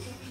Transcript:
Thank you.